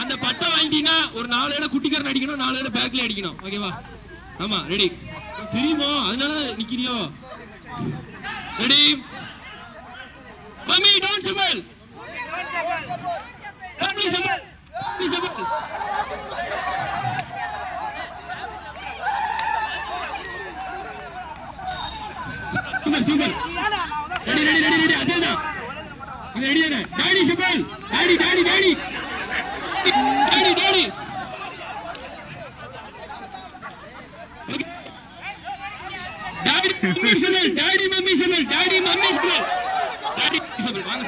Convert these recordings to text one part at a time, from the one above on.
அந்த பட்டம் வாங்கிட்டீங்கன்னா ஒரு நாலு இடம் குட்டிக்காரன் அடிக்கணும் நாலு இடம் பேக்ல அடிக்கணும். ஓகேவா? ஆமா ரெடி தெரியுமோ அதனால நிக்கிறியோ? Ready mummy don't simple don't simple don't simple simple ready ready ready அது ரெடி தானே daddy simple daddy daddy daddy. Daddy daddy. Daddy mummy simple daddy mummy simple daddy mummy simple daddy simple வாங்க.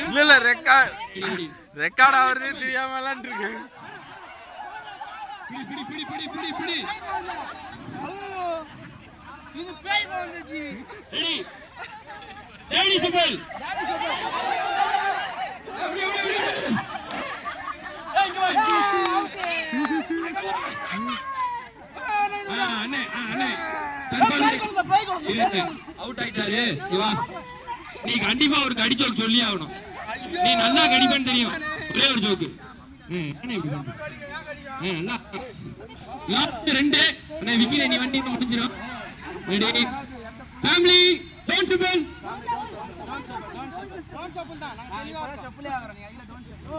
இல்ல இல்ல record ready ready record ஆகுறதே தெரியாம விளாண்டுருக்கேன் பிடி பிடி பிடி பிடி பிடி பிடி. இது பேய் வந்துச்சு. ரெடி. அப்படி ஆ, அண்ணே ஆ, அண்ணே. அவுட் ஆயிட்டாரு. இவா நீ கண்டிப்பா ஒரு கடி ஜோக் சொல்லி ஆகணும். நீ நல்லா கடிப்பேன்னு தெரியும். ஒரே ஒரு ஜோக்கு லாஸ்ட் ரெண்டு. அண்ணே விக்கி நீ வண்டி முடிஞ்சிடும் ரெடி ஃபேமிலி டோன்ட் சிம்பிள்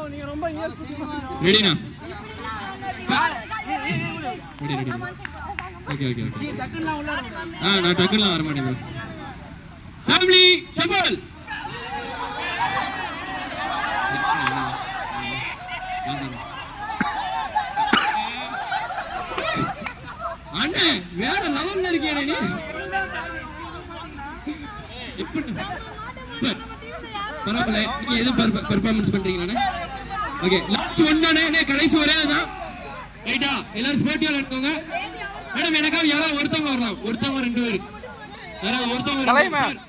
நீங்க ரொம்ப English ரெடினா ready ready okay okay okay உள்ள ஆ நான் வர மாட்டேன் ஃபேமிலி அண்ணே வேற லெவல்ல இருக்கே நீ. பரவாயில்ல நீங்க எதுவும் பெர்ஃபார்மன்ஸ் பண்றீங்களா ஓகே லாஸ்ட் ஒன் தானே கடைசி ஒரே தான் ரைட்டா எல்லாரும் ஸ்போர்ட்டிவா எடுத்துக்கோங்க மேடம் எனக்காக யாராவது ஒருத்தவங்க வரலாம். ஒருத்தவங்க ரெண்டு பேர். யாராவது ஒருத்தவங்க.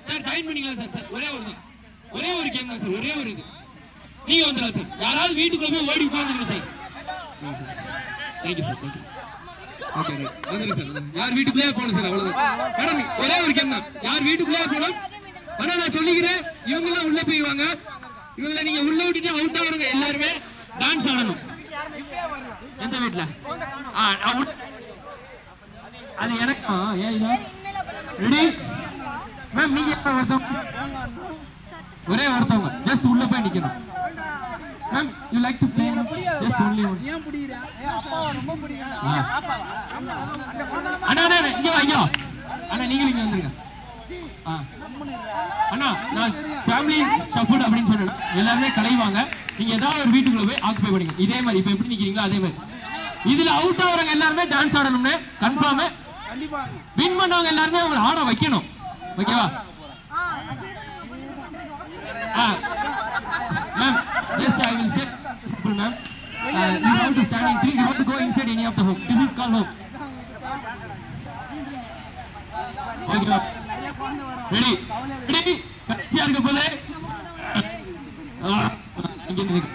சார் ஜாயின் பண்ணிக்கலாம் சார் சார் ஒரே ஒரு தான். ஒரே ஒரு கேம் தான் சார் ஒரே ஒரு இது. நீங்க வந்துடலாம் சார் யாராவது வீட்டுக்குள்ள போய் ஓடி உட்காந்துருங்க sir thank you sir thank you okay வந்துடுங்க சார் வந்துடுங்க. யார் வீட்டுக்குள்ளேயே போகணும் சார் அவ்வளவுதான். ஒரே ஒரு கேம் தான். யார் வீட்டுக்குள்ளேயே போகணும்? ஆனா நான் சொல்லிக்கிறேன். இவங்க எல்லாம் உள்ள போயிருவாங்க. இவங்களை நீங்க உள்ள விட்டுட்டு அவுட் ஆகுறவங்க எல்லாருமே டான்ஸ் ஆடணும். எந்த வீட்டுல? அது எனக்கு ரெடி மேம் நீங்க ஒருத்தவங்க ஒரே ஒருத்தவங்க. ஜஸ்ட் உள்ள போய் நிக்கணும். Ma'am you like to play just only one ஏன் பிடிக்கிறேன் ரொம்ப பிடிக்கிறேன் அண்ணா அண்ணா அண்ணா, இங்க வா இங்க வா. அண்ணா நீங்களும் இங்க வந்துருங்க. ஆ. அண்ணா நான் ஃபேமிலி சப்போர்ட் அப்படின்னு சொன்னேன் எல்லாருமே கலைவாங்க நீங்க ஏதாவது ஒரு வீட்டுக்குள்ள போய் ஆக்குபை பண்ணுங்க இதே மாதிரி இப்ப எப்படி நிக்கிறீங்களோ அதே மாதிரி. இதுல அவுட் ஆகுறவங்க எல்லாருமே டான்ஸ் ஆடணும்னு கன்ஃபார்ம் கண்டிப்பா. வின் பண்ணவங்க எல்லாருமே அவங்களை ஆட வைக்கணும். ஓகேவா ஆ ma'am just I will say simple ma'am you have to stand in three you have to go inside any of the home this is call home okay ready ready கட்சியா இருக்க போது இங்க நிக்கு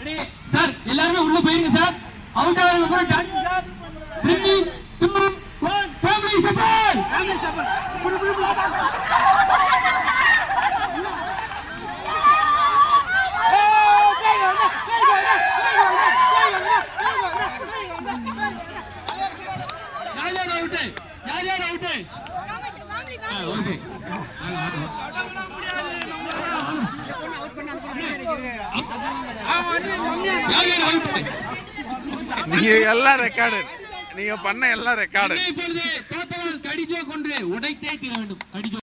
ரெடி சார் எல்லாருமே உள்ள போயிருங்க sir out ஆகிறவங்க கூட dance sir three two one family support family support புடி புடி புடி யார் யார் அவுட் யார் யார் அவுட் ஓகே யார் யார் அவுட் நீங்க எல்லாம் ரெக்கார்டு நீங்க பண்ண எல்லாம் ரெக்கார்டு கடிஜோ கொன்று உடைத்தே தீர வேண்டும் கடிஜோ